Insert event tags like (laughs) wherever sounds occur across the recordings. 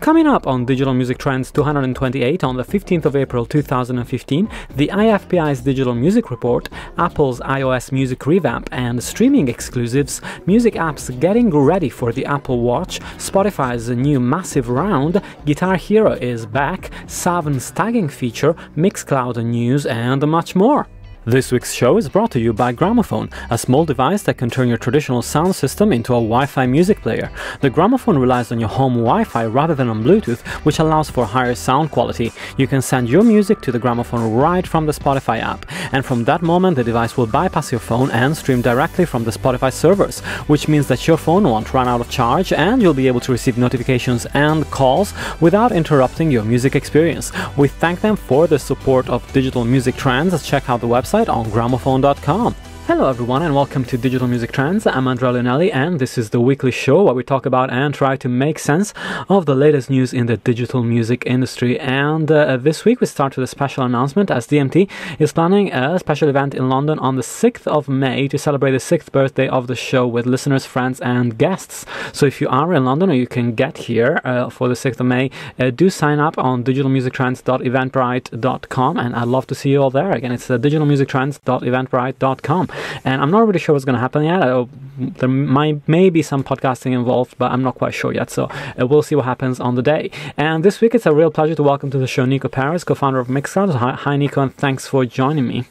Coming up on Digital Music Trends 228 on the 15th of April 2015, the IFPI's Digital Music Report, Apple's iOS music revamp, and streaming exclusives, music apps getting ready for the Apple Watch, Spotify's new massive round, Guitar Hero is back, Saavn's tagging feature, Mixcloud news, and much more. This week's show is brought to you by Gramofon, a small device that can turn your traditional sound system into a Wi-Fi music player. The Gramofon relies on your home Wi-Fi rather than on Bluetooth, which allows for higher sound quality. You can send your music to the Gramofon right from the Spotify app, and from that moment the device will bypass your phone and stream directly from the Spotify servers, which means that your phone won't run out of charge and you'll be able to receive notifications and calls without interrupting your music experience. We thank them for the support of digital music trends. Check out the website website on gramofon.com. Hello everyone and welcome to Digital Music Trends. I'm Andrea Leonelli and this is the weekly show where we talk about and try to make sense of the latest news in the digital music industry. And uh, this week we start with a special announcement as DMT is planning a special event in London on the 6th of May to celebrate the 6th birthday of the show with listeners, friends and guests. So if you are in London or you can get here uh, for the 6th of May, uh, do sign up on digitalmusictrends.eventbrite.com and I'd love to see you all there. Again, it's uh, digitalmusictrends.eventbrite.com and I'm not really sure what's going to happen yet. Uh, there might may be some podcasting involved, but I'm not quite sure yet. So uh, we'll see what happens on the day. And this week, it's a real pleasure to welcome to the show Nico Perez, co-founder of Mixcloud. Hi, hi, Nico, and thanks for joining me.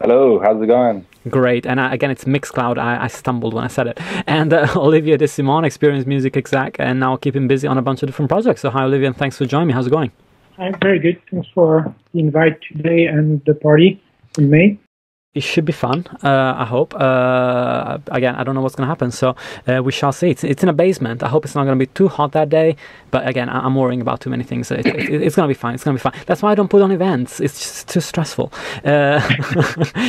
Hello, how's it going? Great, and uh, again, it's Mixcloud. I, I stumbled when I said it. And uh, (laughs) Olivier De Simone, experienced music exec, and now keeping busy on a bunch of different projects. So, hi, Olivier, and thanks for joining me. How's it going? I'm very good. Thanks for the invite today and the party in May it should be fun. Uh, I hope. Uh, again, I don't know what's going to happen, so uh, we shall see. It's, it's in a basement. I hope it's not going to be too hot that day. But again, I, am worrying about too many things. It, it, it's going to be fine. It's going to be fine. That's why I don't put on events. It's just too stressful. Uh,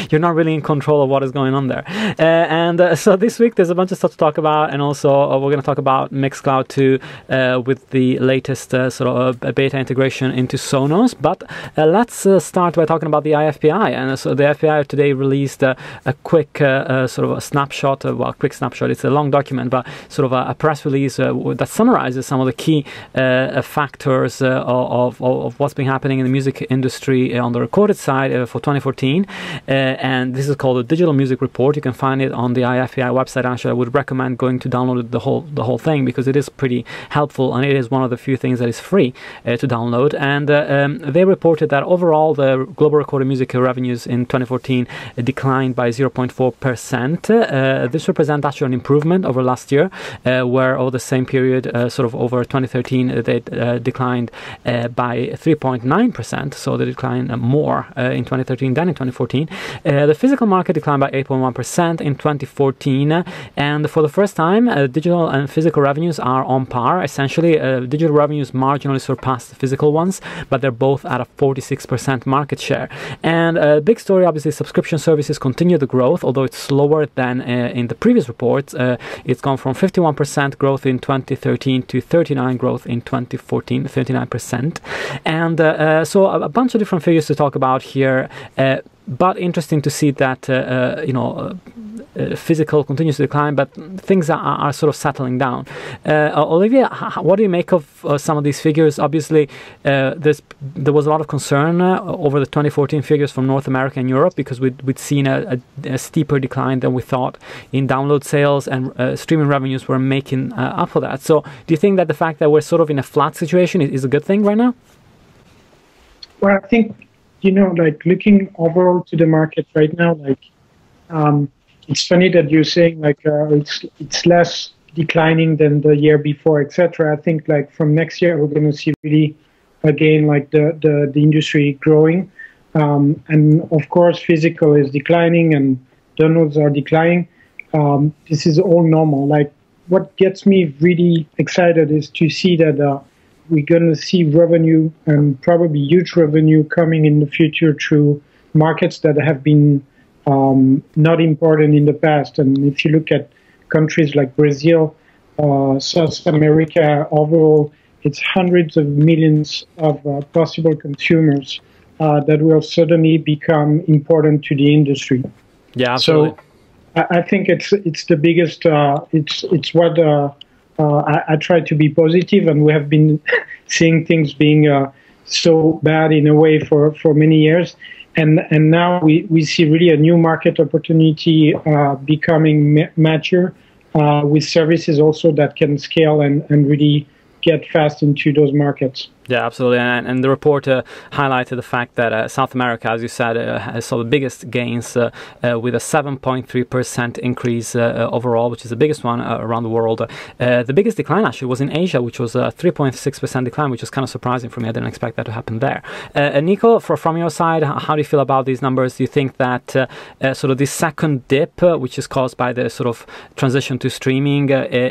(laughs) you're not really in control of what is going on there. Uh, and uh, so this week there's a bunch of stuff to talk about, and also we're going to talk about Mixcloud 2 with the latest sort of beta integration into Sonos. But let's start by talking about the IFPI. And so the IFPI today released a, a quick uh, uh, sort of a snapshot, uh, well, quick snapshot. It's a long document, but sort of a, a press release that summarizes some of the key factors of, of, of, what's been happening in the music industry on the recorded side for 2014. and this is called the Digital Music Report. You can find it on the IFPI website. Actually, I would recommend going to download the whole the whole thing because it is pretty helpful and it is one of the few things that is free uh, to download. And uh, um, they reported that overall the global recorded music revenues in 2014 declined by 0.4%. Uh, this represents actually an improvement over last year, uh, where over the same period, uh, sort of over 2013, uh, they uh, declined uh, by 3.9%. So they declined more in 2013 than in 2014. the physical market declined by 8.1% in 2014, and for the first time, digital and physical revenues are on par. Essentially, digital revenues marginally surpass the physical ones, but they're both at a 46% market share. And a big story, obviously, subscription services continue the growth, although it's slower than uh, in the previous reports. Uh, it's gone from 51% growth in 2013 to 39 growth in 2014, 39%. And uh, so a, a, bunch of different figures to talk about here. Uh, but interesting to see that uh, you know uh, physical continues to decline, but things are, are sort of settling down. Uh, Olivier, what do you make of uh, some of these figures? Obviously, uh, there was a lot of concern uh, over the 2014 figures from North America and Europe because we'd, we'd seen a, a, a steeper decline than we thought in download sales and uh, streaming revenues were making up for that. So, do you think that the fact that we're sort of in a flat situation is, is a good thing right now? Well, I think you know, like looking overall to the market right now, like um, it's funny that you're saying like uh, it's it's less declining than the year before, etc. I think like from next year we're going to see really again like the the, the industry growing, um, and of course physical is declining and downloads are declining. Um, this is all normal. Like what gets me really excited is to see that uh, we're going to see revenue and probably huge revenue coming in the future through markets that have been um, not important in the past. And if you look at countries like Brazil, uh, South America, overall, it's hundreds of millions of uh, possible consumers uh, that will suddenly become important to the industry. Yeah, absolutely. So I, I think it's it's the biggest. Uh, it's it's what uh, I, I, try to be positive, and we have been (laughs) seeing things being uh, so bad in a way for, for many years. And, and now we, we see really a new market opportunity uh, becoming ma- mature uh, with services also that can scale and, and really get fast into those markets. Yeah, absolutely. And, and the report uh, highlighted the fact that uh, South America, as you said, uh, saw the biggest gains uh, uh, with a 7.3% increase uh, overall, which is the biggest one around the world. the biggest decline actually was in Asia, which was a 3.6% decline, which is kind of surprising for me. I didn't expect that to happen there. Nico, for, from your side, how do you feel about these numbers? Do you think that sort of this second dip, which is caused by the sort of transition to streaming,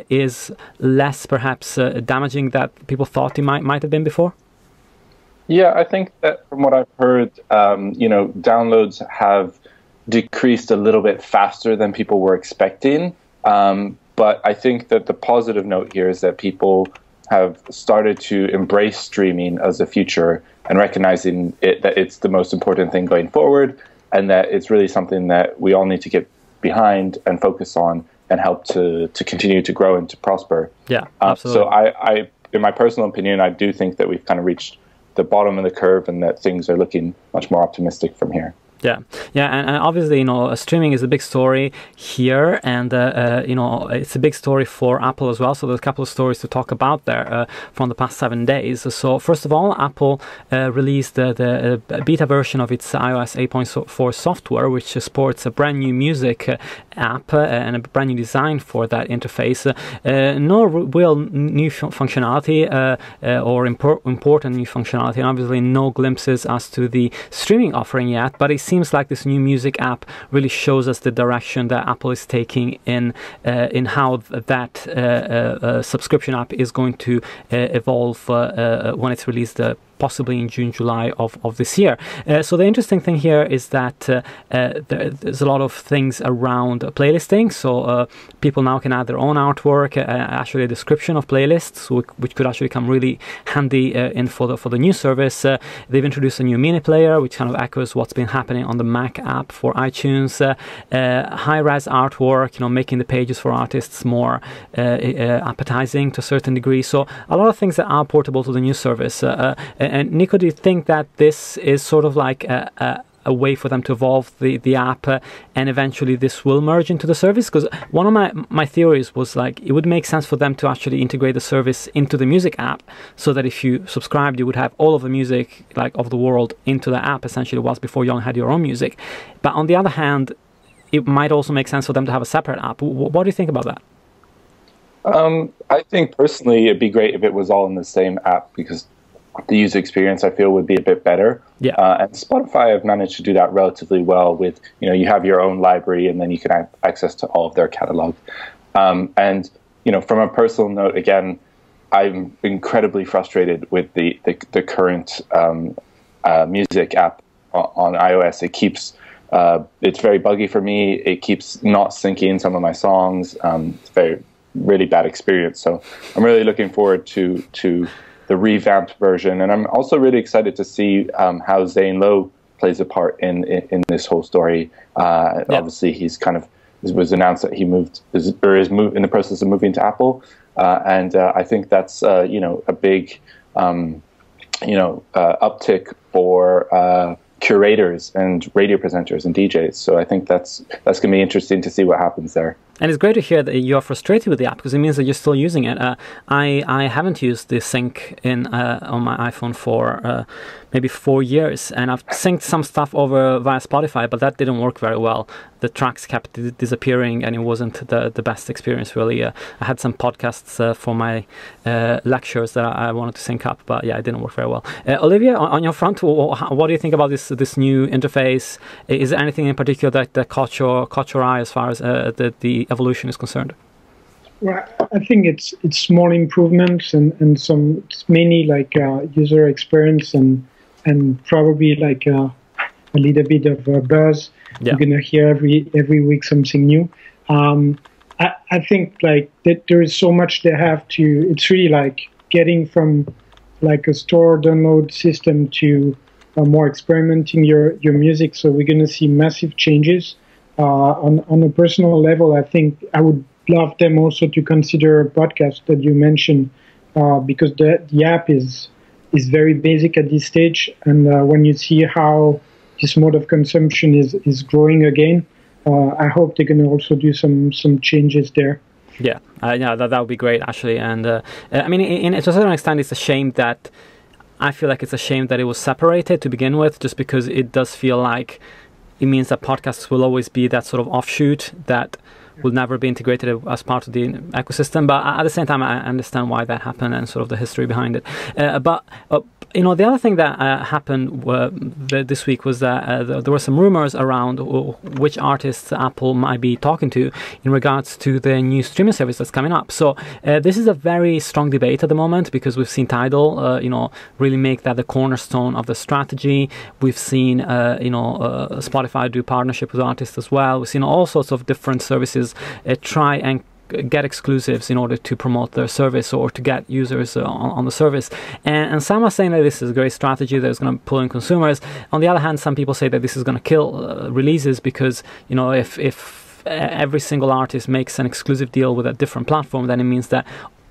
is less perhaps damaging that people thought it might, might have been before? Yeah, I think that from what I've heard, um, you know, downloads have decreased a little bit faster than people were expecting. Um, but I think that the positive note here is that people have started to embrace streaming as a future and recognizing it, that it's the most important thing going forward and that it's really something that we all need to get behind and focus on and help to, to continue to grow and to prosper. Yeah, absolutely. Uh, so I, I, in my personal opinion, I do think that we've kind of reached the bottom of the curve and that things are looking much more optimistic from here. Yeah, yeah, and, and, obviously, you know, streaming is a big story here, and uh, uh, you know, it's a big story for Apple as well. So there's a couple of stories to talk about there uh, from the past seven days. So first of all, Apple uh, released the, the uh, beta version of its iOS 8.4 software, which supports a brand new music uh, app and a brand new design for that interface. no real new functionality or impor- important new functionality, and obviously no glimpses as to the streaming offering yet, but it's seems like this new music app really shows us the direction that Apple is taking in uh, in how that uh, uh, uh subscription app is going to evolve when it's released possibly in June, July of, of this year. Uh, so the interesting thing here is that uh, uh, there, there's a lot of things around playlisting. So uh, people now can add their own artwork, uh, actually a description of playlists, which could actually come really handy uh, in for the for the new service. they've introduced a new mini player, which kind of echoes what's been happening on the Mac app for iTunes. high-res artwork, you know, making the pages for artists more appetizing to a certain degree. So a lot of things that are portable to the new service. And Nico, do you think that this is sort of like a, a a way for them to evolve the, the app uh, and eventually this will merge into the service? Because one of my, my theories was like it would make sense for them to actually integrate the service into the music app so that if you subscribed you would have all of the music like of the world into the app essentially was before you had your own music. But on the other hand it might also make sense for them to have a separate app. W- what do you think about that? Um, I think personally it'd be great if it was all in the same app because the user experience I feel would be a bit better. Yeah. Uh, and Spotify have managed to do that relatively well. With you know you have your own library and then you can have access to all of their catalog. Um, and you know from a personal note, again, I'm incredibly frustrated with the the, the current um, uh, music app on, iOS. It keeps uh, it's very buggy for me. It keeps not syncing some of my songs. Um, it's very really bad experience. So I'm really looking forward to to the revamped version. And I'm also really excited to see um, how Zane Lowe plays a part in in, in this whole story. Uh, yeah. Obviously, he's kind of it was announced that he moved is, or is move, in the process of moving to Apple, uh, and uh, I think that's uh, you know a big um, you know uh, uptick for uh, curators and radio presenters and DJs. So I think that's that's going to be interesting to see what happens there. And it's great to hear that you're frustrated with the app because it means that you're still using it. Uh, I I haven't used the sync in uh, on my iPhone for uh, maybe four years, and I've synced some stuff over via Spotify, but that didn't work very well. The tracks kept d- disappearing, and it wasn't the the best experience really. Uh, I had some podcasts uh, for my uh, lectures that I wanted to sync up, but yeah, it didn't work very well. Olivier, on, on, your front, what do you think about this this new interface? Is there anything in particular that, that caught your caught your eye as far as the the evolution is concerned? Well, I think it's it's small improvements and, and some many like uh, user experience and and probably like uh, a little bit of uh, buzz. Yeah. You're gonna hear every every week something new. Um, I, I think like that there is so much they have to. It's really like getting from like a store download system to uh, more experimenting your your music. So we're gonna see massive changes uh, on on a personal level, I think I would love them also to consider podcasts that you mentioned uh, because the the app is is very basic at this stage, and uh, when you see how this mode of consumption is is growing again, uh, I hope they're going to also do some some changes there. Yeah, uh, yeah, that, that would be great actually. And uh, I mean, in, in, to a certain extent, it's a shame that I feel like it's a shame that it was separated to begin with, just because it does feel like it means that podcasts will always be that sort of offshoot that will never be integrated as part of the ecosystem. But at the same time, I understand why that happened and sort of the history behind it. Uh, but uh, you know, the other thing that uh, happened this week was that uh, there were some rumors around which artists Apple might be talking to in regards to the new streaming service that's coming up. So uh, this is a very strong debate at the moment because we've seen Tidal, uh, you know, really make that the cornerstone of the strategy. We've seen, uh, you know, Spotify do partnership with artists as well. We've seen all sorts of different services try and get exclusives in order to promote their service or to get users uh, on, on, the service. And, and some are saying that this is a great strategy that is going to pull in consumers. On the other hand, some people say that this is going to kill uh, releases because you know if if every single artist makes an exclusive deal with a different platform, then it means that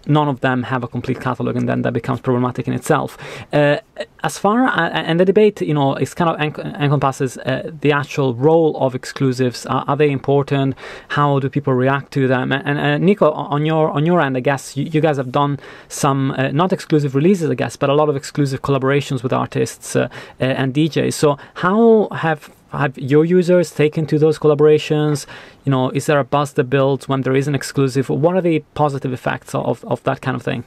none of them have a complete catalog, and then that becomes problematic in itself. Uh, as far as, and the debate, you know, is kind of enc- encompasses uh, the actual role of exclusives. Are, are, they important? How do people react to them? And, and uh, Nico, on your on your end, I guess you, you guys have done some uh, not exclusive releases, I guess, but a lot of exclusive collaborations with artists uh, uh, and DJs. So how have have your users taken to those collaborations? You know, is there a buzz that builds when there is an exclusive? What are the positive effects of, of that kind of thing?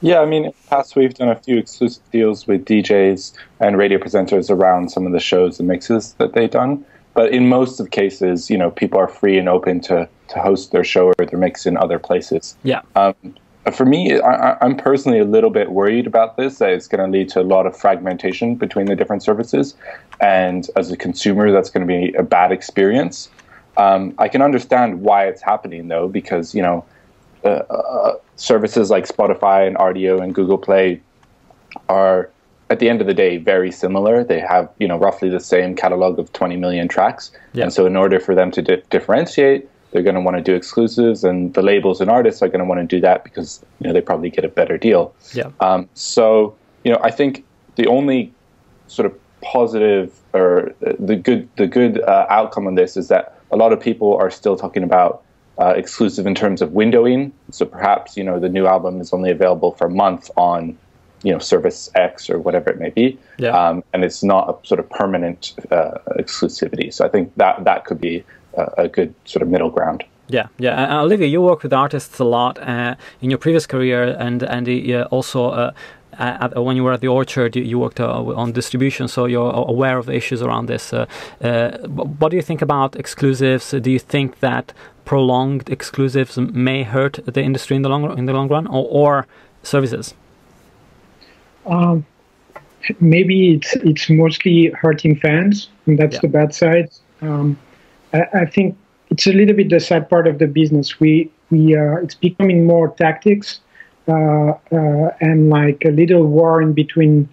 Yeah, I mean, in the past we've done a few exclusive deals with DJs and radio presenters around some of the shows and mixes that they've done. But in most of cases, you know, people are free and open to, to host their show or their mix in other places. Yeah. Um, for me, I, am personally a little bit worried about this. That it's going to lead to a lot of fragmentation between the different services, and as a consumer, that's going to be a bad experience. Um, I can understand why it's happening though, because you know, uh, uh, services like Spotify and Rdio and Google Play are at the end of the day very similar. They have you know roughly the same catalog of 20 million tracks, yeah. and so in order for them to di- differentiate they're going to want to do exclusives, and the labels and artists are going to want to do that because you know they probably get a better deal. Yeah. Um, so you know, I think the only sort of positive or the good the good uh, outcome on this is that a lot of people are still talking about uh, exclusive in terms of windowing. So perhaps you know the new album is only available for a month on you know service X or whatever it may be, yeah. um, and it's not a sort of permanent uh, exclusivity. So I think that that could be a, good sort of middle ground. Yeah, yeah. Uh, Olivier, you work with artists a lot uh, in your previous career, and and uh, also uh, at, when you were at the Orchard, you, you worked uh, on distribution, so you're aware of the issues around this. Uh, what do you think about exclusives? Do you think that prolonged exclusives may hurt the industry in the long in the long run, or, or services? Um, maybe it's it's mostly hurting fans, and that's yeah. the bad side. Um, I, think it's a little bit the sad part of the business. We we uh, it's becoming more tactics uh, uh, and like a little war in between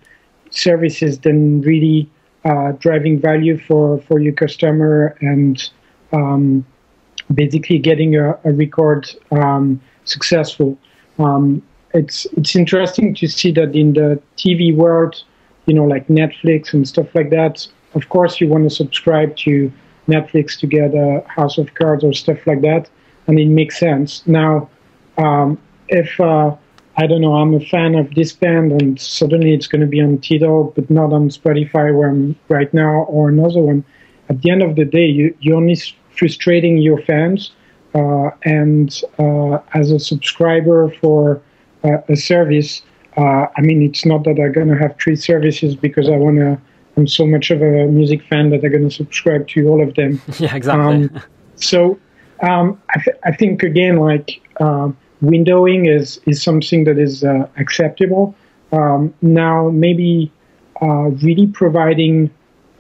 services than really uh, driving value for for your customer and um, basically getting a, a record um, successful. Um, it's it's interesting to see that in the TV world, you know, like Netflix and stuff like that. Of course, you want to subscribe to Netflix to get a House of Cards or stuff like that, and it makes sense. Now, um, if uh, I don't know, I'm a fan of this band, and suddenly it's going to be on Tidal, but not on Spotify where I'm right now, or another one. At the end of the day, you, you're only frustrating your fans, uh, and uh, as a subscriber for uh, a service, uh, I mean, it's not that I'm going to have three services because I want to I'm so much of a music fan that I'm going to subscribe to all of them. (laughs) Yeah, exactly. Um, so um, I, th- I, think again, like uh, windowing is is something that is uh, acceptable. Um, now, maybe uh, really providing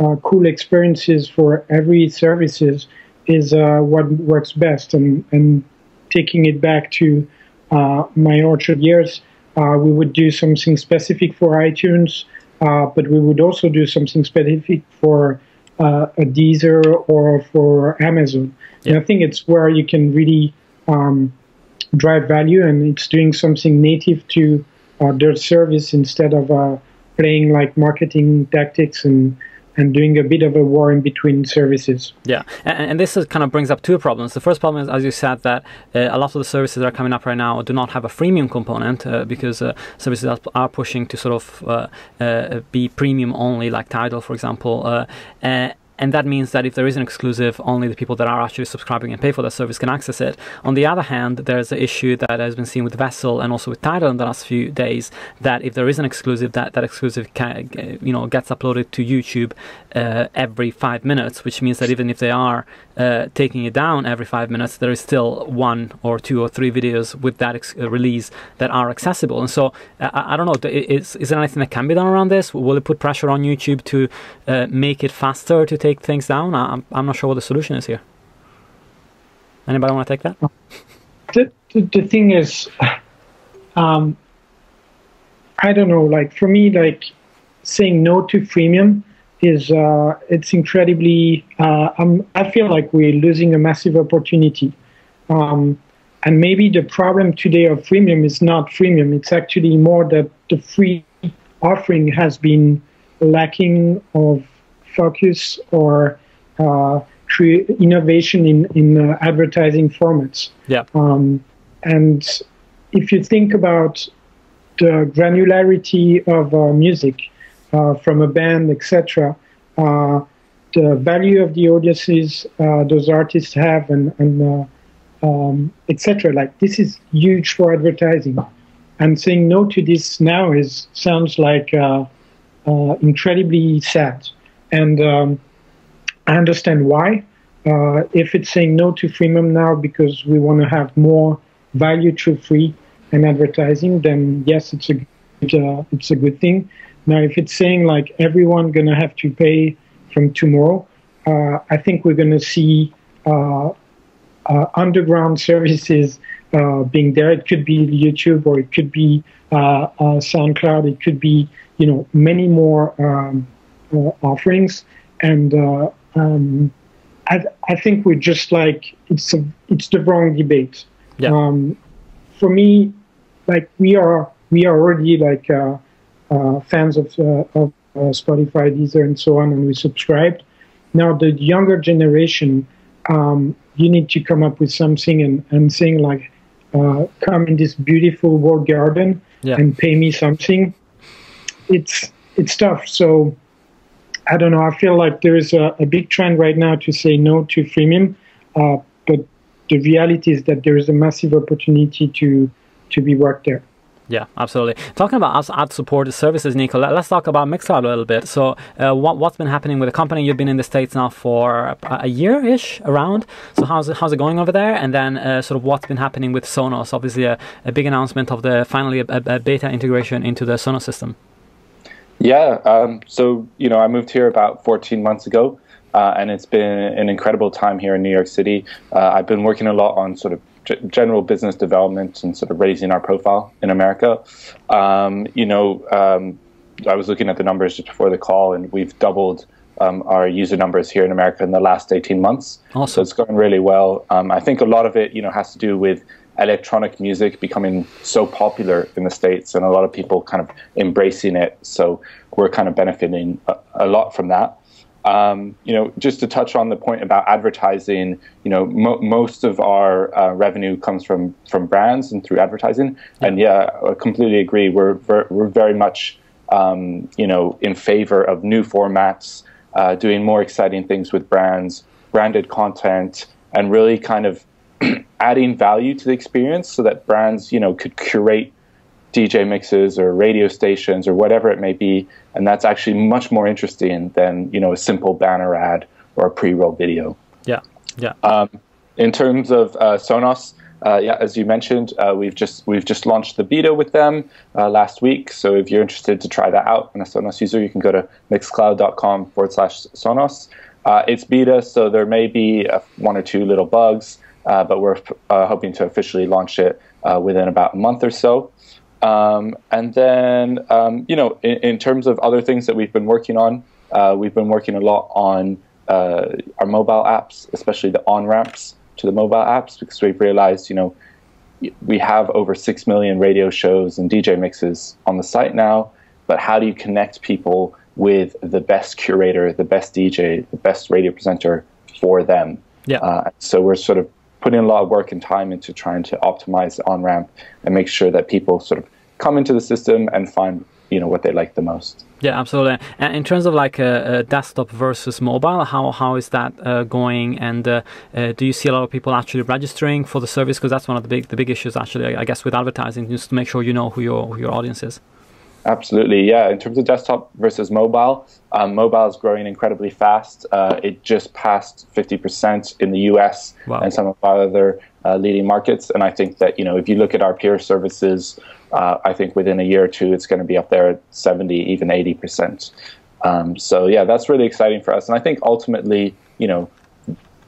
uh, cool experiences for every services is uh, what works best, and and taking it back to uh, my Orchard years, we would do something specific for iTunes. Uh, but we would also do something specific for uh, a Deezer or for Amazon. Yeah. And I think it's where you can really um, drive value, and it's doing something native to uh, their service instead of uh, playing like marketing tactics and and doing a bit of a war in between services. Yeah, and, and this is, kind of brings up two problems. The first problem is, as you said, that uh, a lot of the services that are coming up right now do not have a freemium component uh, because uh, services are pushing to sort of uh, uh, be premium only, like Tidal, for example. Uh, and that means that if there is an exclusive, only the people that are actually subscribing and pay for that service can access it. On the other hand, there's an issue that has been seen with Vessel and also with Tidal in the last few days that if there is an exclusive, that that exclusive can, you know gets uploaded to YouTube uh, every five minutes, which means that even if they are uh, taking it down every five minutes, there is still one or two or three videos with that ex- uh, release that are accessible. And so I, I, don't know, is, is there anything that can be done around this? Will it put pressure on YouTube to uh, make it faster to take take things down? I'm, I'm not sure what the solution is here. Anybody want to take that? (laughs) The, the, the thing is, um, I don't know. Like for me, like saying no to freemium is uh, it's incredibly. Uh, I'm, I feel like we're losing a massive opportunity. Um, and maybe the problem today of freemium is not freemium. It's actually more that the free offering has been lacking of focus or uh, innovation in in uh, advertising formats. Yeah. Um, and if you think about the granularity of uh, music from a band, etc., uh, the value of the audiences uh, those artists have, and, and um, etc. Like this is huge for advertising. And saying no to this now is sounds like incredibly sad. And um, I understand why. Uh, if it's saying no to freemium now because we want to have more value through free and advertising, then yes, it's a uh, it's a good thing. Now, if it's saying like everyone gonna have to pay from tomorrow, uh, I think we're gonna see uh, uh, underground (laughs) services uh, being there. It could be YouTube or it could be SoundCloud. It could be you know many more. Um, uh, offerings, and uh, um, I, I think we're just like it's a, it's the wrong debate. Yeah. Um, for me, like we are we are already like uh, uh, fans of, uh, of uh, Spotify, Deezer, and so on, and we subscribed. Now the younger generation, um, you need to come up with something and, and saying like, come in this beautiful world garden yeah. and pay me something. It's it's tough. So I don't know. I feel like there is a, a big trend right now to say no to freemium, uh, but the reality is that there is a massive opportunity to to be worked there. Yeah, absolutely. Talking about ad-supported services, Nico, let, us talk about Mixcloud a little bit. So, uh, what, what's been happening with the company? You've been in the States now for a, a year-ish, around. So, how's it, how's it going over there? And then, uh, sort of, what's been happening with Sonos? Obviously, a, a big announcement of the finally a, a beta integration into the Sonos system. Yeah. Um, so, you know, I moved here about 14 months ago, uh, and it's been an incredible time here in New York City. Uh, I've been working a lot on sort of g- general business development and sort of raising our profile in America. Um, you know, um, I was looking at the numbers just before the call, and we've doubled. Um, our user numbers here in America in the last 18 months. Awesome. So it's going really well. Um, I think a lot of it, you know, has to do with electronic music becoming so popular in the states and a lot of people kind of embracing it so we're kind of benefiting a, a lot from that um, you know just to touch on the point about advertising you know mo- most of our uh, revenue comes from from brands and through advertising yeah. and yeah i completely agree we're ver- we're very much um, you know in favor of new formats uh, doing more exciting things with brands branded content and really kind of (clears throat) adding value to the experience so that brands, you know, could curate DJ mixes or radio stations or whatever it may be, and that's actually much more interesting than you know a simple banner ad or a pre-roll video. Yeah, yeah. Um, in terms of uh, Sonos, uh, yeah, as you mentioned, uh, we've just we've just launched the beta with them uh, last week. So if you're interested to try that out and a Sonos user, you can go to mixcloud.com forward slash Sonos. Uh, it's beta, so there may be one or two little bugs uh, but we're uh, hoping to officially launch it uh, within about a month or so. Um, and then, um, you know, in, in, terms of other things that we've been working on, uh, we've been working a lot on uh, our mobile apps, especially the on ramps to the mobile apps because we've realized, you know, we have over 6 million radio shows and DJ mixes on the site now, but how do you connect people with the best curator, the best DJ, the best radio presenter for them? Yeah. Uh, so we're sort of putting a lot of work and time into trying to optimize the on ramp and make sure that people sort of come into the system and find you know what they like the most. Yeah, absolutely. And in terms of like a, a desktop versus mobile, how how is that uh, going? And uh, uh, do you see a lot of people actually registering for the service? Because that's one of the big the big issues actually, I guess, with advertising, just to make sure you know who your who your audience is. Absolutely, yeah. In terms of desktop versus mobile, um, mobile is growing incredibly fast. Uh, it just passed 50% in the US wow. and some of our other uh, leading markets. And I think that you know if you look at our peer services uh, I think within a year or two, it's going to be up there at 70, even 80%. Um, so, yeah, that's really exciting for us. And I think ultimately, you know,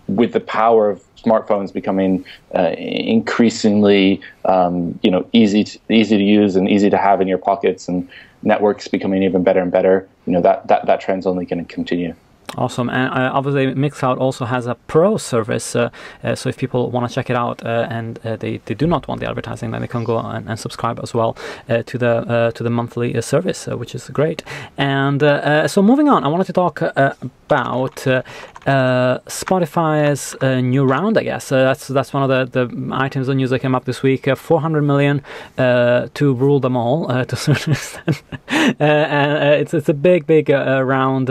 with the power of smartphones becoming uh, increasingly, um, you know, easy to, easy to use and easy to have in your pockets, and networks becoming even better and better, you know, that that that trend's only going to continue. Awesome, and uh, obviously Mixcloud also has a pro service. Uh, uh, so if people want to check it out uh, and uh, they, they do not want the advertising, then they can go and, and subscribe as well uh, to the to the monthly service, which is great. And so moving on, I wanted to talk about uh, Spotify's uh, new round, I guess. Uh, that's that's one of the, the items of news that came up this week. Uh, 400 million to rule them all (laughs) to a certain extent. and it's it's a big big round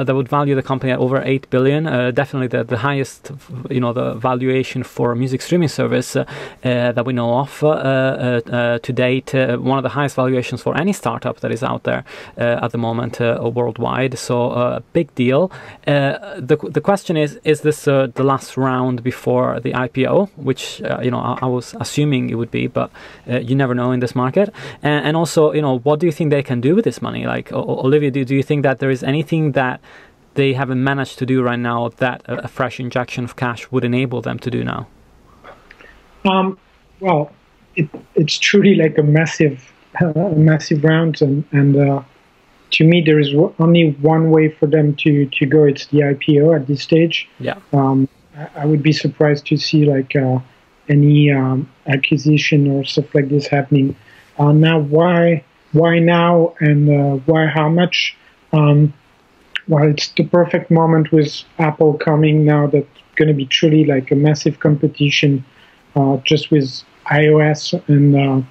Uh, that would value the company at over eight billion. Uh, definitely the, the highest, you know, the valuation for a music streaming service uh, that we know of to date. one of the highest valuations for any startup that is out there at the moment worldwide. So a big deal the the question is: Is this uh, the last round before the IPO? Which uh, you know I, I, was assuming it would be, but uh, you never know in this market. And, and, also, you know, what do you think they can do with this money? Like Olivier, do, do you think that there is anything that they haven't managed to do right now that a, fresh injection of cash would enable them to do now? Um, well, it, it's truly like a massive, uh, massive round, and and uh, to me, there is only one way for them to, to go. It's the IPO at this stage. Yeah. Um, I would be surprised to see like uh, any um, acquisition or stuff like this happening. Uh, now, why why now and uh, why how much? Um, well, it's the perfect moment with Apple coming now. That's going to be truly like a massive competition, uh, just with iOS and uh,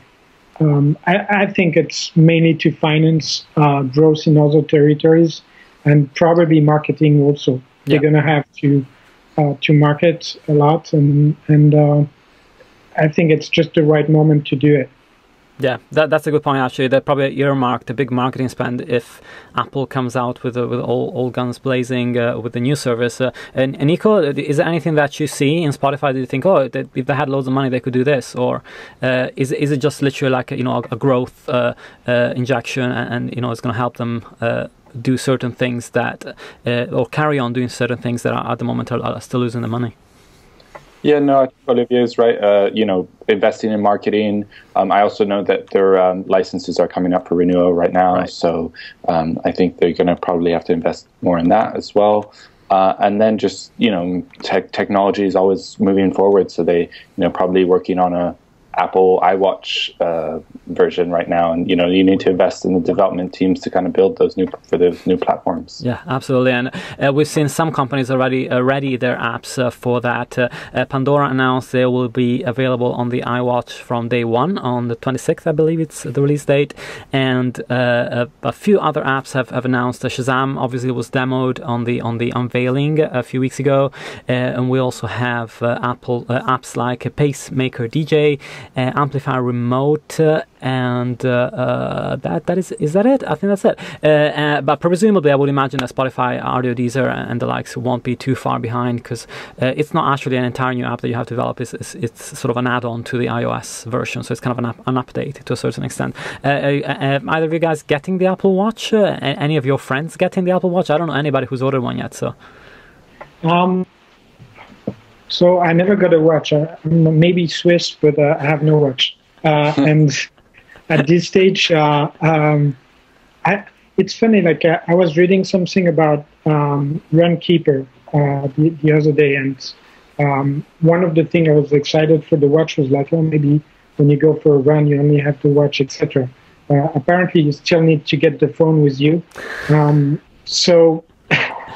um, I, I, think it's mainly to finance uh, growth in other territories and probably marketing also. Yeah. They're going to have to uh, to market a lot, and and uh, I think it's just the right moment to do it. Yeah, that, that's a good point. Actually, they probably earmarked a big marketing spend if Apple comes out with uh, with all, all guns blazing uh, with the new service. Uh, and, and, Nico, is there anything that you see in Spotify that you think, oh, that if they had loads of money, they could do this, or uh, is is it just literally like you know a, a growth uh, uh, injection, and, and, you know it's going to help them do certain things that or carry on doing certain things that are at the moment are, are still losing the money? Yeah, no, I think Olivier is right. Uh, you know, investing in marketing. Um, I also know that their um, licenses are coming up for renewal right now, right. so um, I think they're going to probably have to invest more in that as well. Uh, and then just you know, tech technology is always moving forward, so they you know probably working on a Apple iWatch uh, version right now, and you know you need to invest in the development teams to kind of build those new for those new platforms. Yeah, absolutely, and uh, we've seen some companies already uh, ready their apps uh, for that. Uh, uh, Pandora announced they will be available on the iWatch from day one on the 26th, I believe it's the release date, and a, a, few other apps have, have announced. Shazam obviously was demoed on the on the unveiling a few weeks ago, and we also have Apple apps like a Pacemaker DJ. Uh, amplifier remote uh, and uh, that that is is that it? I think that's it. but presumably, I would imagine that Spotify, Rdio, Deezer, and the likes won't be too far behind because it's not actually an entire new app that you have to develop. It's, it's, it's, sort of an add-on to the iOS version, so it's kind of an, an update to a certain extent. either of you guys getting the Apple Watch? any of your friends getting the Apple Watch? I don't know anybody who's ordered one yet. So. Um, so I never got a watch. I, maybe Swiss, but uh, I have no watch. Uh, (laughs) and at this stage, uh, um, I, it's funny. Like uh, I was reading something about um, Runkeeper uh, the, the, other day, and um, one of the things I was excited for the watch was like, oh, maybe when you go for a run, you only have to watch, etc. Uh, apparently, you still need to get the phone with you. Um, so,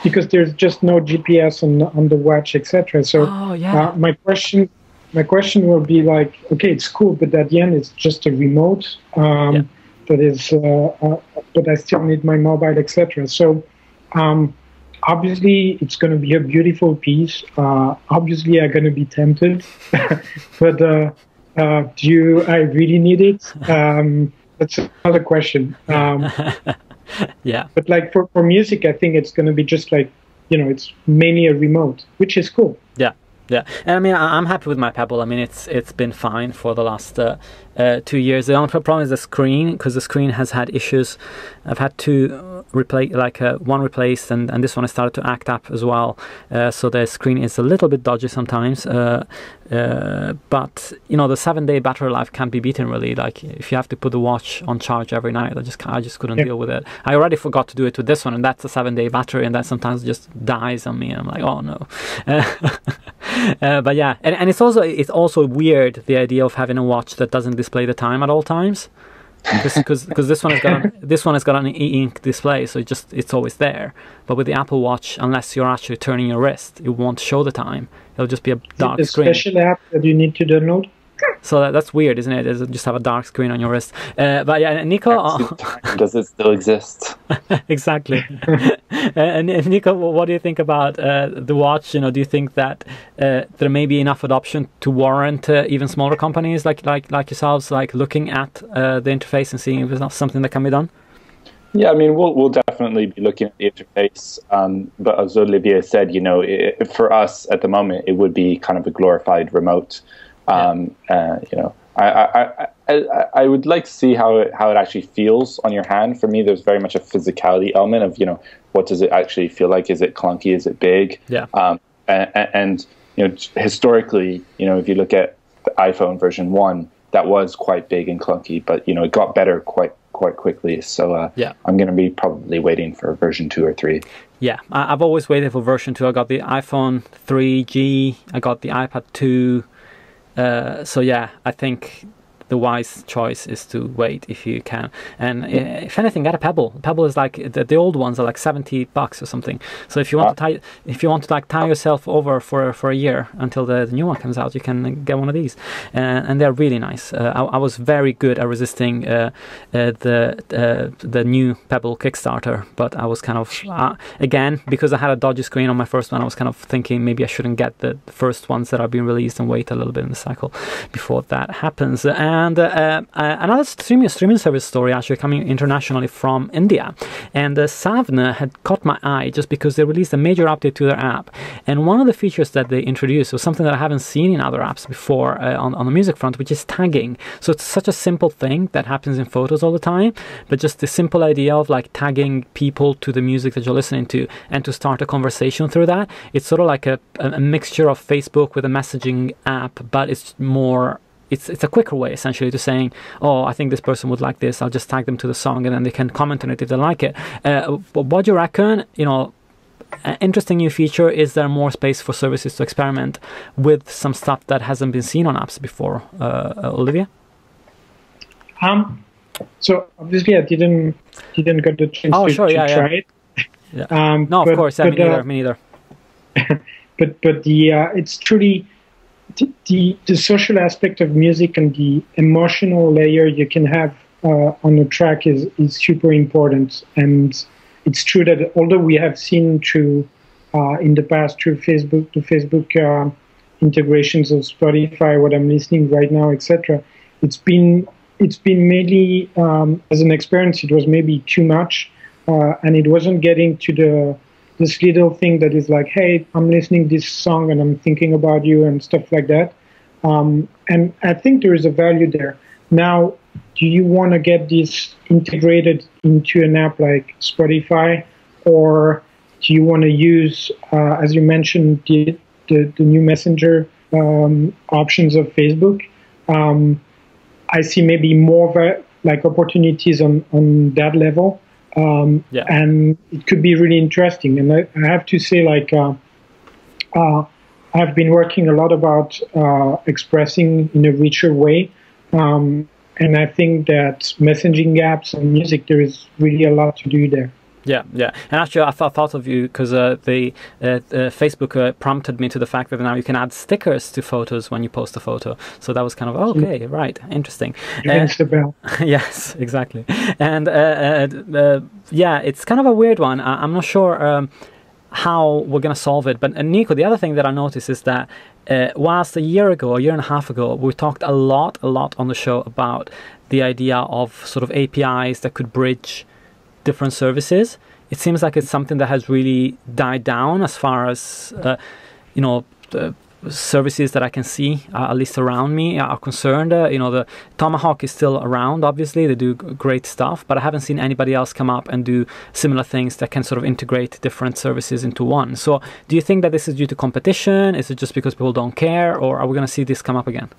because there's just no GPS on on the watch, etc. So, oh, yeah. uh, my question, my question will be like, okay, it's cool, but at the end, it's just a remote. Um, Yeah. That is, uh, uh, but I still need my mobile, etc. So, um, obviously, it's going to be a beautiful piece. Uh, obviously, I'm going to be tempted, (laughs) but uh, uh, do you, I really need it? (laughs) Um, that's another question. (laughs) (laughs) Yeah. but like for, for music, I think it's going to be just like, you know, it's mainly a remote, which is cool. Yeah, yeah, and I mean, I- I'm happy with my Pebble. I mean, it's it's been fine for the last uh, uh, two years. The only problem is the screen because the screen has had issues. I've had to replace, like uh, one replaced, and, and this one has started to act up as well. Uh, so the screen is a little bit dodgy sometimes. Uh, uh, but you know, the seven-day battery life can't be beaten. Really, like if you have to put the watch on charge every night, I just I just couldn't Yeah. deal with it. I already forgot to do it with this one, and that's a seven-day battery, and that sometimes just dies on me. And I'm like, oh no. (laughs) (laughs) Uh, but yeah, and, and it's also it's also weird the idea of having a watch that doesn't display the time at all times, because because (laughs) this one has got an, this one has got an e-ink display, so it just it's always there. But with the Apple Watch, unless you're actually turning your wrist, it won't show the time. It'll just be a dark the screen. special app that you need to download. (laughs) So that, that's weird, isn't it? It's just have a dark screen on your wrist. Uh, but yeah, Nico, (laughs) Does it still exist? (laughs) exactly. and, and Nico, what do you think about uh, the watch? You know, do you think that uh, there may be enough adoption to warrant uh, even smaller companies like like like yourselves, like looking at uh, the interface and seeing if there's not something that can be done? Yeah, I mean, we'll we'll definitely be looking at the interface. Um, but as Olivier said, you know, it, for us at the moment, it would be kind of a glorified remote. Um, uh, you know, I, I, I, I, I would like to see how it how it actually feels on your hand. For me, there's very much a physicality element of you know what does it actually feel like? Is it clunky? Is it big? Yeah. Um, and, and you know, historically, you know, if you look at the iPhone version one, that was quite big and clunky, but you know, it got better quite quite quickly. So uh, Yeah. I'm going to be probably waiting for version two or three. Yeah, I've always waited for version two. I got the iPhone 3G, I got the iPad 2. Uh, so yeah, I think the wise choice is to wait if you can. And uh, if anything, get a Pebble. Pebble is like the, the old ones are like seventy bucks or something. So if you want to tie, if you want to like tie yourself over for for a year until the, the new one comes out, you can get one of these, uh, and they're really nice. Uh, I, I was very good at resisting uh, uh, the uh, the new Pebble Kickstarter, but I was kind of uh, again because I had a dodgy screen on my first one. I was kind of thinking maybe I shouldn't get the first ones that are being released and wait a little bit in the cycle before that happens. And uh, uh, another streaming streaming service story actually coming internationally from India, and uh, Savna had caught my eye just because they released a major update to their app, and one of the features that they introduced was something that I haven't seen in other apps before uh, on on the music front, which is tagging. So it's such a simple thing that happens in photos all the time, but just the simple idea of like tagging people to the music that you're listening to and to start a conversation through that. It's sort of like a a mixture of Facebook with a messaging app, but it's more it's it's a quicker way essentially to saying, oh, I think this person would like this. I'll just tag them to the song, and then they can comment on it if they like it. Uh, but what do you reckon? You know, an interesting new feature. Is there more space for services to experiment with some stuff that hasn't been seen on apps before? Uh, uh, Olivier? Um, so obviously I didn't didn't get the chance Oh, to, sure, to yeah, yeah. try it. Yeah. (laughs) Um, No, of course. Yeah, me but, uh, neither. Me neither. (laughs) but but the uh, it's truly the, the social aspect of music and the emotional layer you can have uh, on a track is is super important. And it's true that although we have seen through uh, in the past through Facebook the Facebook uh, integrations of Spotify what I'm listening right now etc it's been it's been mainly um, as an experience it was maybe too much uh, and it wasn't getting to the this little thing that is like, hey, I'm listening this song and I'm thinking about you and stuff like that. Um, and I think there is a value there. Now, do you want to get this integrated into an app like Spotify, or do you want to use, uh, as you mentioned, the, the, the new messenger um, options of Facebook? Um, I see maybe more like opportunities on, on that level. Um, Yeah. And it could be really interesting. And I, I have to say, like, uh, uh, I've been working a lot about uh, expressing in a richer way. Um, and I think that messaging apps and music, there is really a lot to do there. Yeah, yeah, and actually, I thought, thought of you because uh, the uh, uh, Facebook uh, prompted me to the fact that now you can add stickers to photos when you post a photo. So that was kind of oh, okay, right, interesting. Rings the bell. yes, exactly, and uh, uh, yeah, it's kind of a weird one. I- am not sure. Um, how we're going to solve it. But uh, Nico, the other thing that I noticed is that uh, whilst a year ago, a year and a half ago, we talked a lot, a lot on the show about the idea of sort of APIs that could bridge different services. It seems like it's something that has really died down as far as uh, you know The, services that I can see, uh, at least around me, are concerned. Uh, you know, the Tomahawk is still around. Obviously, they do great stuff, but I haven't seen anybody else come up and do similar things that can sort of integrate different services into one. So, do you think that this is due to competition? Is it just because people don't care, or are we going to see this come up again?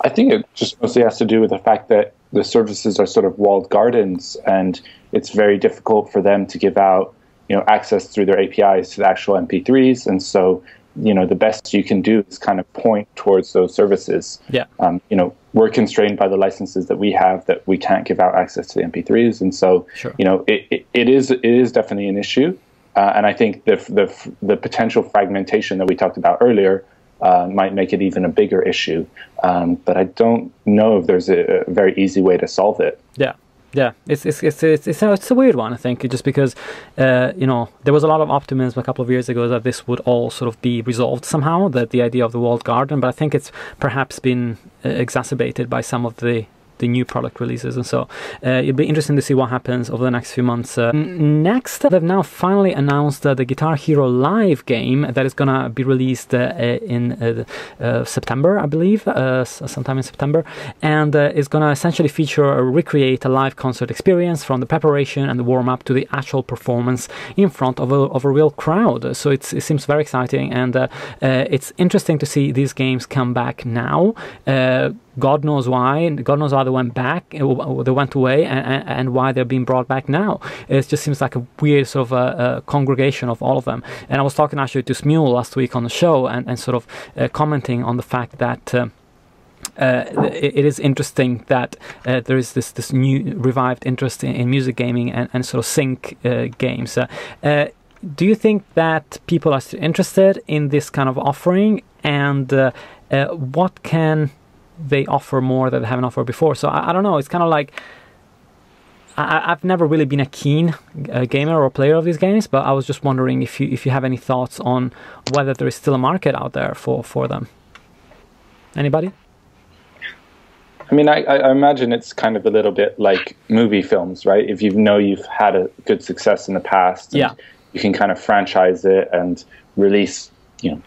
I think it just mostly has to do with the fact that the services are sort of walled gardens, and it's very difficult for them to give out, you know, access through their APIs to the actual MP3s, and so you know the best you can do is kind of point towards those services. Yeah. Um, you know, we're constrained by the licenses that we have that we can't give out access to the MP3s, and so sure. you know it, it, it is it is definitely an issue. Uh, and I think the, the the potential fragmentation that we talked about earlier uh, might make it even a bigger issue. Um, but I don't know if there's a, a very easy way to solve it. Yeah. Yeah, it's it's it's it's, it's, a, it's a weird one. I think just because uh, you know there was a lot of optimism a couple of years ago that this would all sort of be resolved somehow. That the idea of the walled garden, but I think it's perhaps been uh, exacerbated by some of the the new product releases. And so uh, it'll be interesting to see what happens over the next few months. Uh, next, they've now finally announced uh, the Guitar Hero Live game that is going to be released uh, uh, in uh, September, I believe, sometime in September, and it's going to essentially feature recreate a live concert experience from the preparation and the warm up to the actual performance in front of a, of a real crowd. So it seems very exciting, and it's interesting to see these games come back now. God knows why, God knows why they went back, uh, they went away, and, and why they're being brought back now. It just seems like a weird sort of a, uh, a congregation of all of them. And I was talking actually to Smule last week on the show and, and sort of uh, commenting on the fact that. Uh, uh, it, is interesting that uh, there is this this new revived interest in, in music gaming and, and sort of sync uh, games. do you think that people are still interested in this kind of offering, and what can they offer more that they haven't offered before. So I, I don't know. It's kind of like I, have never really been a keen uh, gamer or player of these games, but I was just wondering if you if you have any thoughts on whether there is still a market out there for for them. Anybody? I mean, I, I, imagine it's kind of a little bit like movie films, right? If you know you've had a good success in the past, yeah, you can kind of franchise it and release, you know,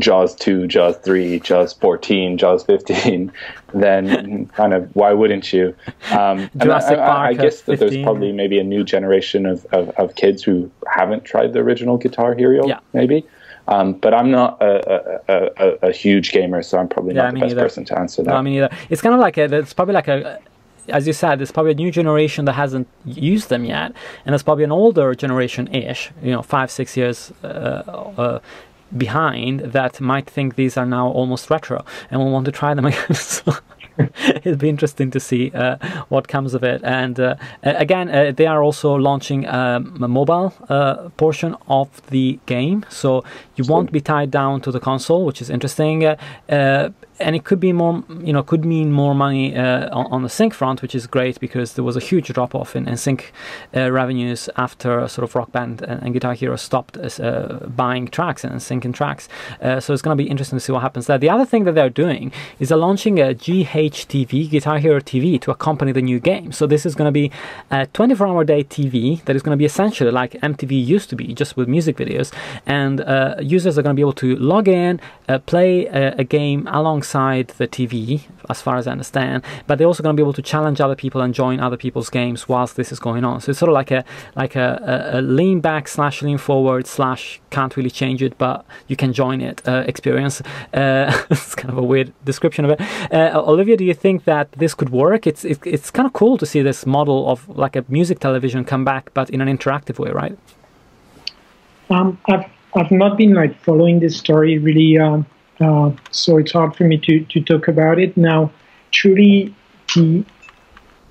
Jaws 2, Jaws 3, Jaws 14, Jaws 15, (laughs) then kind of why wouldn't you? Um, and I, I, I, guess that 15. there's probably maybe a new generation of, of, of, kids who haven't tried the original Guitar Hero, yeah. maybe. Um, but I'm not a, a, a, a, huge gamer, so I'm probably yeah, not the best person to answer that. No, I mean either. It's kind of like a, it's probably like a as you said, there's probably a new generation that hasn't used them yet, and there's probably an older generation-ish, you know, five, six years uh, uh, behind that might think these are now almost retro and will want to try them (laughs) again. so it'll be interesting to see uh, what comes of it. And uh, again, uh, they are also launching um, a mobile uh, portion of the game, so you won't be tied down to the console, which is interesting. And it could be more, you know, could mean more money uh, on, on, the sync front, which is great because there was a huge drop off in, in sync uh, revenues after sort of Rock Band and, and Guitar Hero stopped uh, buying tracks and syncing tracks. Uh, so it's going to be interesting to see what happens there. The other thing that they're doing is they're launching a GHTV, Guitar Hero TV, to accompany the new game. So this is going to be a 24 hour day TV that is going to be essentially like MTV used to be, just with music videos. And uh, users are going to be able to log in, uh, play a, a game along alongside the TV, as far as I understand. But they're also going to be able to challenge other people and join other people's games whilst this is going on. So it's sort of like a like a, a, a lean back slash lean forward slash can't really change it, but you can join it uh, experience. Uh, (laughs) it's kind of a weird description of it. Uh, Olivier, do you think that this could work? It's it, it's kind of cool to see this model of like a music television come back, but in an interactive way, right? Um, I've I've not been like following this story really, um, uh, so it's hard for me to, to talk about it now. Truly, the,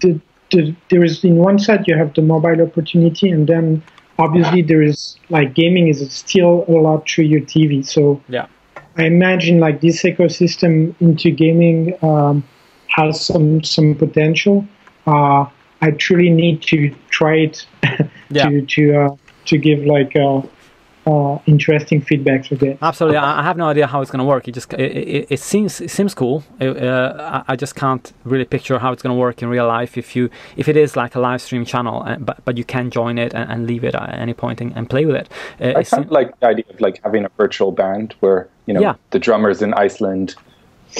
the, the there is in one side you have the mobile opportunity, and then obviously there is like gaming is still a lot through your TV. So yeah, I imagine like this ecosystem into gaming um, has some some potential. Uh, I truly need to try it (laughs) Yeah. to to uh, to give like uh, uh, interesting feedback to that. Absolutely, I I have no idea how it's going to work. It just it, it, it seems it seems cool. It, uh, I I just can't really picture how it's going to work in real life. If you if it is like a live stream channel, uh, but but you can join it and, and leave it at any point and, and play with it. Uh, I it kind of like the idea of like having a virtual band where you know Yeah. the drummer's in Iceland,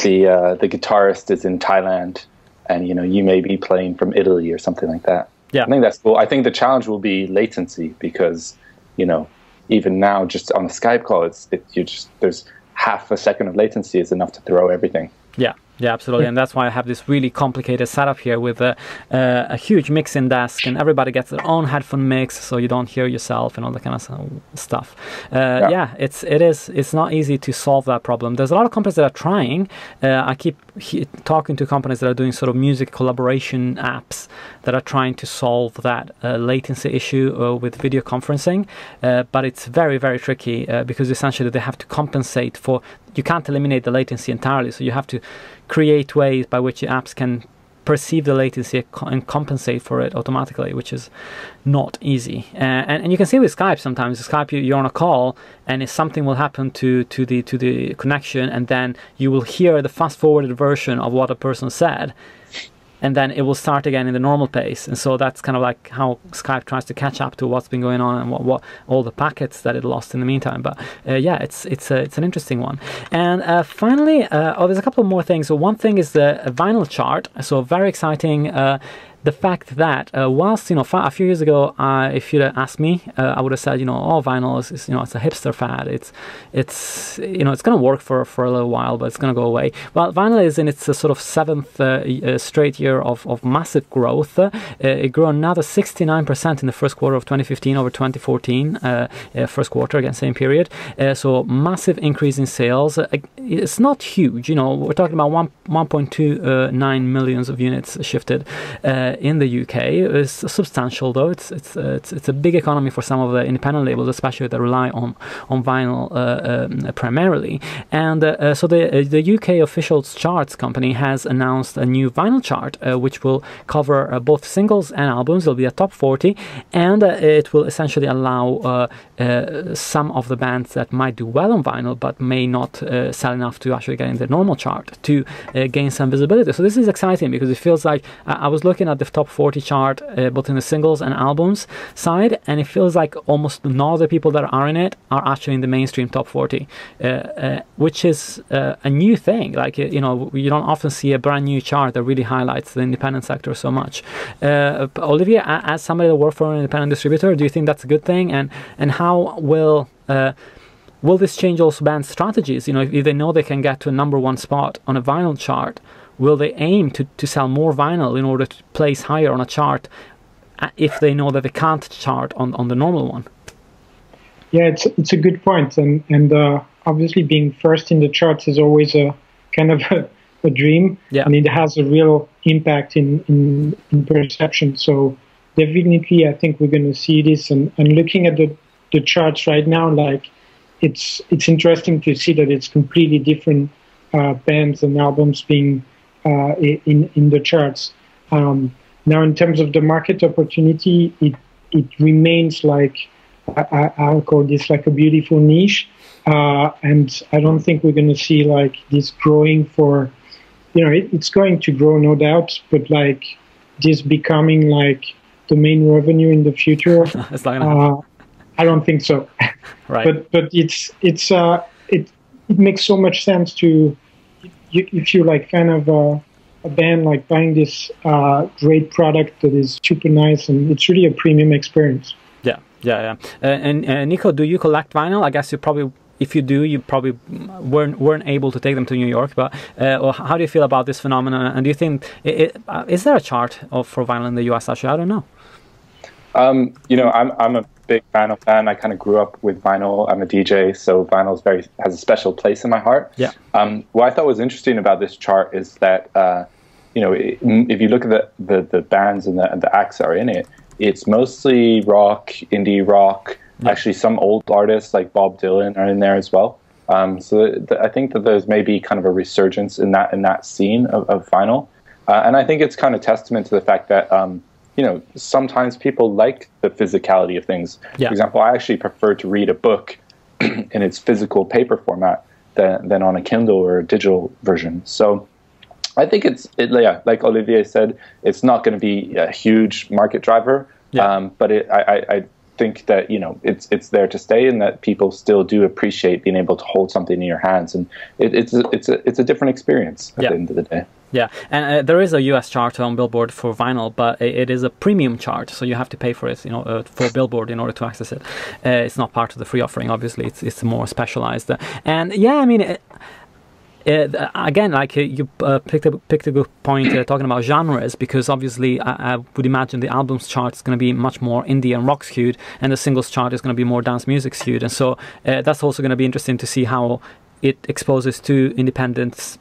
the uh, the guitarist is in Thailand, and you know you may be playing from Italy or something like that. Yeah. I think that's cool. I think the challenge will be latency because you know even now just on a Skype call, it's it, you just there's half a second of latency is enough to throw everything. Yeah, yeah, absolutely, and that's why I have this really complicated setup here with a, uh, a huge mixing desk, and everybody gets their own headphone mix, so you don't hear yourself and all that kind of stuff. Uh, yeah. it's it is it's not easy to solve that problem. There's a lot of companies that are trying. Uh, I keep he- talking to companies that are doing sort of music collaboration apps that are trying to solve that uh, latency issue uh, with video conferencing, uh, but it's very very tricky uh, because essentially they have to compensate for you can't eliminate the latency entirely, so you have to create ways by which your apps can perceive the latency and compensate for it automatically, which is not easy. Uh, and, and you can see with Skype sometimes. Skype, you, you're on a call, and if something will happen to, to the to the connection, and then you will hear the fast forwarded version of what a person said, and then it will start again in the normal pace. And so that's kind of like how Skype tries to catch up to what's been going on and what, what all the packets that it lost in the meantime. But uh, yeah, it's it's a, it's an interesting one. And uh, finally, uh, oh, there's a couple more things. So one thing is the vinyl chart. So very exciting. The fact that uh, whilst you know a few years ago, uh, if you'd asked me, uh, I would have said you know oh vinyl is, is you know it's a hipster fad. It's it's you know it's going to work for for a little while, but it's going to go away. Well, vinyl is in its uh, sort of seventh uh, uh, straight year of, of massive growth. It grew another 69% in the first quarter of 2015 over 2014, uh, uh, first quarter again same period. So massive increase in sales. It's not huge, you know. We're talking about one 1.29 millions of units shifted. Uh, in the UK. It's substantial though. It's it's uh, it's, it's a big economy for some of the independent labels, especially that rely on on vinyl uh, um, primarily. And uh, so the the UK official charts company has announced a new vinyl chart, uh, which will cover both singles and albums. It'll be a top 40, and it will essentially allow some of the bands that might do well on vinyl but may not sell enough to actually get in the normal chart to gain some visibility. So this is exciting because it feels like I was looking at top 40 chart, uh, both in the singles and albums side, and it feels like almost none of the people that are in it are actually in the mainstream top 40, uh, uh, which is a new thing. Like you know, you don't often see a brand new chart that really highlights the independent sector so much. Olivier, as somebody that works for an independent distributor, do you think that's a good thing? And and how will will this change also band strategies? You know, if they know they can get to a number one spot on a vinyl chart will they aim to, to sell more vinyl in order to place higher on a chart if they know that they can't chart on, on the normal one? Yeah, it's it's a good point, and and uh, obviously being first in the charts is always a kind of (laughs) a, a dream, yeah. and it has a real impact in, in, in perception. So definitely, I think we're going to see this, and, and looking at the the charts right now, like it's it's interesting to see that it's completely different uh, bands and albums being uh, in in the charts. Um, now, in terms of the market opportunity, it it remains like I, I'll call this like a beautiful niche, uh, and I don't think we're going to see like this growing for, you know, it, it's going to grow no doubt, but like this becoming like the main revenue in the future. (laughs) uh, I don't think so. (laughs) right. But but it's it's uh it it makes so much sense to if you're like fan of uh, a band like buying this uh, great product that is super nice and it's really a premium experience. Yeah, yeah, yeah. Uh, and uh, Nico, do you collect vinyl? I guess you probably, if you do, you probably weren't weren't able to take them to New York. But uh, or how do you feel about this phenomenon? And do you think it, it, uh, is there a chart of for vinyl in the U.S. Actually, I don't know. Um, you know, I'm I'm a big vinyl fan. I kind of grew up with vinyl. I'm a DJ, so vinyl very has a special place in my heart. Yeah. Um, what I thought was interesting about this chart is that uh, you know if you look at the, the, the bands and the, and the acts that are in it, it's mostly rock, indie rock. Yeah. Actually, some old artists like Bob Dylan are in there as well. Um, so th- I think that there's maybe kind of a resurgence in that in that scene of, of vinyl, uh, and I think it's kind of testament to the fact that um, you know sometimes people like the physicality of things. Yeah. For example, I actually prefer to read a book (clears throat) in its physical paper format than than on a Kindle or a digital version. So. I think it's it, yeah, like Olivier said, it's not going to be a huge market driver, Yeah. um, but it, I, I, I think that you know it's it's there to stay, and that people still do appreciate being able to hold something in your hands, and it, it's a, it's a it's a different experience at Yeah. the end of the day. Yeah, and uh, there is a US chart on Billboard for vinyl, but it, it is a premium chart, so you have to pay for it, you know, uh, for Billboard in order to access it. Uh, it's not part of the free offering, obviously. It's it's more specialized, and yeah, I mean. It, uh, again, like uh, you uh, picked, a, picked a good point uh, talking about genres because obviously I, I would imagine the albums chart is going to be much more indie and rock skewed, and the singles chart is going to be more dance music skewed, and so uh, that's also going to be interesting to see how it exposes two independent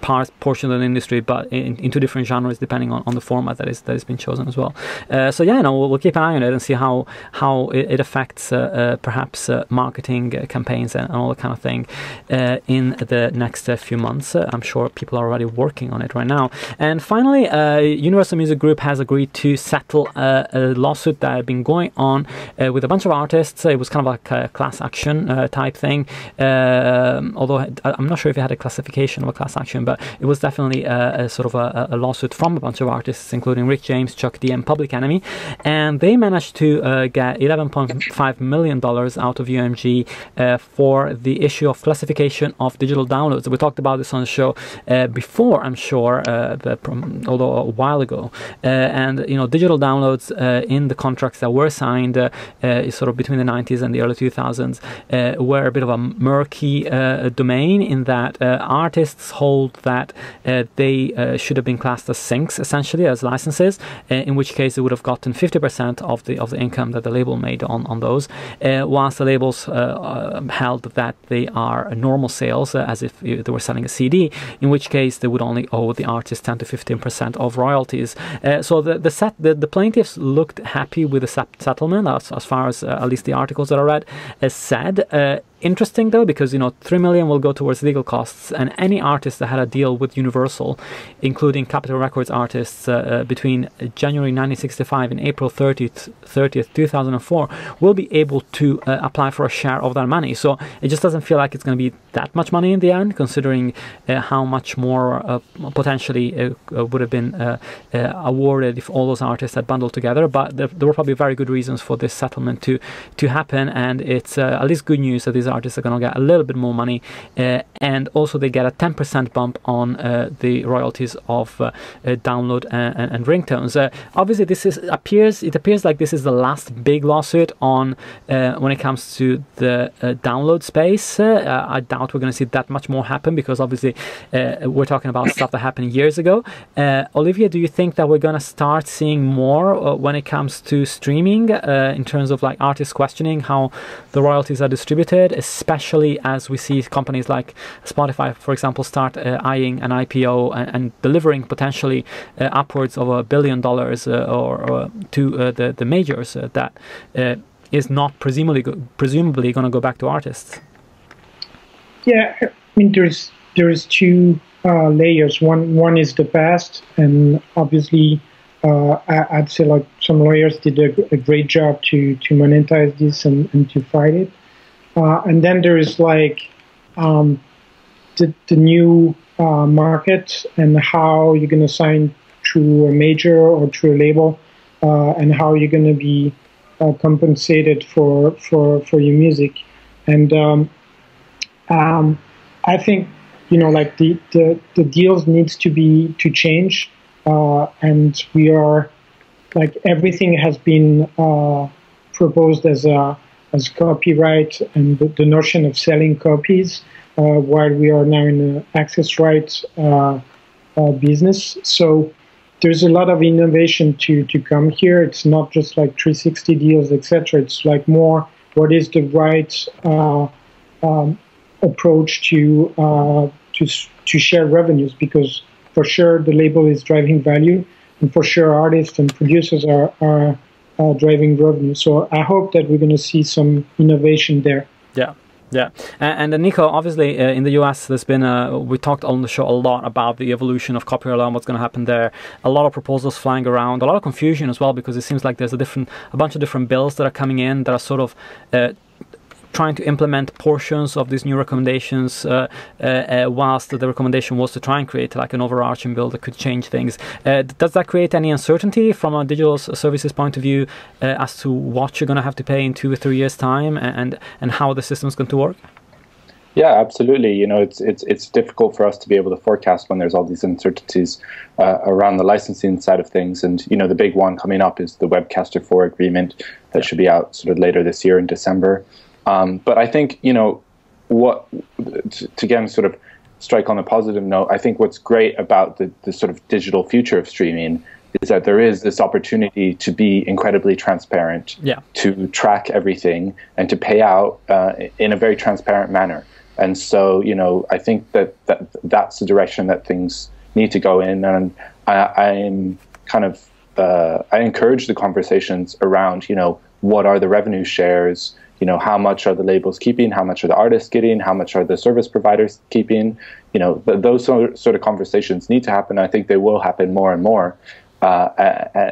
part portion of the industry, but in, into different genres depending on, on the format that is that has been chosen as well. Uh, so yeah, no, we'll, we'll keep an eye on it and see how how it, it affects uh, uh, perhaps uh, marketing campaigns and, and all that kind of thing in the next few months. I'm sure people are already working on it right now. And finally, Universal Music Group has agreed to settle uh, a lawsuit that had been going on with a bunch of artists. It was kind of like a class action type thing, um, although I'm not sure if it had a classification of a class action, but it was definitely a, a sort of a, a lawsuit from a bunch of artists, including Rick James, Chuck D, and Public Enemy, and they managed to uh, get 11.5 million dollars out of UMG uh, for the issue of classification of digital downloads. We talked about this on the show uh, before, I'm sure, uh, from, although a while ago, uh, and you know, digital downloads uh, in the contracts that were signed sort of between the 90s and the early 2000s uh, were a bit of a murky domain in that artists hold that uh, they uh, should have been classed as syncs essentially as licenses uh, in which case they would have gotten 50% of the of the income that the label made on on those. Uh, whilst the labels uh, uh, held that they are normal sales as if they were selling a CD in which case they would only owe the artist 10 to 15% of royalties. So the the, set, the the plaintiffs looked happy with the settlement as, as far as at least the articles that I read said interesting though because you know 3 million will go towards legal costs and any artist that had a deal with universal including capitol records artists uh, uh, between january 1965 and april 30th 30th 2004 will be able to uh, apply for a share of that money. So it just doesn't feel like it's going to be that much money in the end considering uh, how much more uh, potentially uh, would have been awarded if all those artists had bundled together. But there, there were probably very good reasons for this settlement to to happen and it's at least good news that these artists are going to get a little bit more money uh, and also they get a 10% bump on uh, the royalties of uh, uh, download and, and, ringtones. Uh, obviously this is appears it appears like this is the last big lawsuit on when it comes to the download space. I doubt we're going to see that much more happen because obviously we're talking about stuff that happened years ago. Olivier do you think that we're going to start seeing more when it comes to streaming in terms of like artists questioning how the royalties are distributed especially as we see companies like Spotify for example start uh, eyeing an IPO and, and delivering potentially uh, upwards of a billion dollars uh, or, or to uh, the the majors uh, that uh, is not presumably presumably going to go back to artists Yeah, I mean, there's there's two layers. One one is the past, and obviously, uh, I'd say like some lawyers did a, a great job to to monetize this and, and to fight it. Uh, and then there is like um, the the new uh, market and how you're going to sign through a major or through a label, uh, and how you're going to be uh, compensated for for for your music, and um, um, I think you know like the, the, the deals needs to be to change uh, and we are like everything has been uh, proposed as a as copyright and the, the notion of selling copies uh, while we are now in the access rights uh, uh, business so there's a lot of innovation to to come here. It's not just like 360 deals, etc. It's like more what is the right uh, um, approach to uh, to to share revenues because for sure the label is driving value and for sure artists and producers are are uh, driving revenue. So I hope that we're going to see some innovation there. Yeah. Yeah, and, and Nico, obviously uh, in the US, there's been a, we talked on the show a lot about the evolution of copyright law and what's going to happen there. A lot of proposals flying around, a lot of confusion as well because it seems like there's a different, a bunch of different bills that are coming in that are sort of uh, trying to implement portions of these new recommendations, uh, uh, uh, whilst the recommendation was to try and create like an overarching bill that could change things. Uh, does that create any uncertainty from a digital services point of view uh, as to what you're going to have to pay in two or three years' time, and and how the system is going to work? Yeah, absolutely. You know, it's it's it's difficult for us to be able to forecast when there's all these uncertainties uh, around the licensing side of things. And you know, the big one coming up is the Webcaster Four agreement that should be out sort of later this year in December. Um, but I think you know what to, to, again sort of strike on a positive note. I think what's great about the, the sort of digital future of streaming is that there is this opportunity to be incredibly transparent, yeah. to track everything, and to pay out uh, in a very transparent manner. And so, you know, I think that, that that's the direction that things need to go in. And I, am kind of uh, I encourage the conversations around, you know, what are the revenue shares? You know how much are the labels keeping how much are the artists getting how much are the service providers keeping you know th- those sort of conversations need to happen. I think they will happen more and more uh,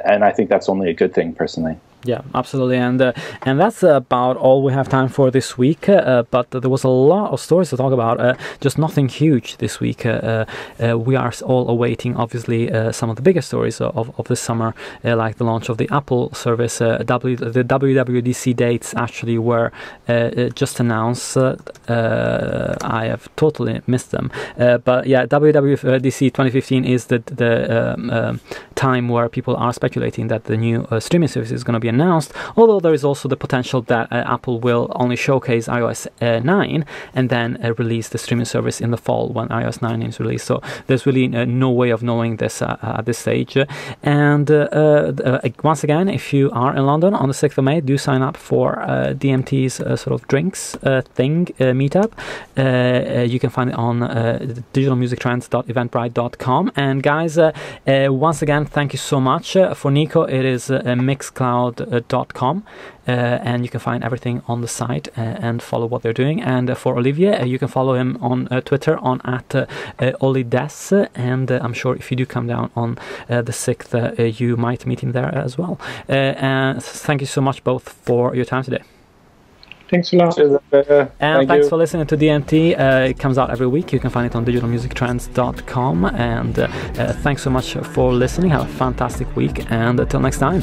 and i think that's only a good thing personally yeah, absolutely, and uh, and that's about all we have time for this week. Uh, but there was a lot of stories to talk about. Uh, just nothing huge this week. Uh, uh, we are all awaiting, obviously, uh, some of the biggest stories of, of this summer, like the launch of the Apple service. w, the WWDC dates actually were just announced. I have totally missed them. but yeah, WWDC 2015 is the the um, time where people are speculating that the new streaming service is going to be announced, although there is also the potential that uh, Apple will only showcase iOS uh, 9 and then uh, release the streaming service in the fall when iOS 9 is released. So there's really uh, no way of knowing this uh, uh, at this stage. And once again, if you are in London on the 6th of May, do sign up for DMT's sort of drinks thing meetup. you can find it on digitalmusictrends.eventbrite.com. And guys, once again, thank you so much for Nico. It is uh, Mixcloud uh, and you can find everything on the site uh, and follow what they're doing. And uh, for Olivier, you can follow him on Twitter on at uh, Olides, and I'm sure if you do come down on the sixth, you might meet him there as well. and thank you so much both for your time today. Thanks a lot. And Thank thanks you. for listening to DMT. Uh, it comes out every week. You can find it on digitalmusictrends.com. And uh, uh, thanks so much for listening. Have a fantastic week. And until next time.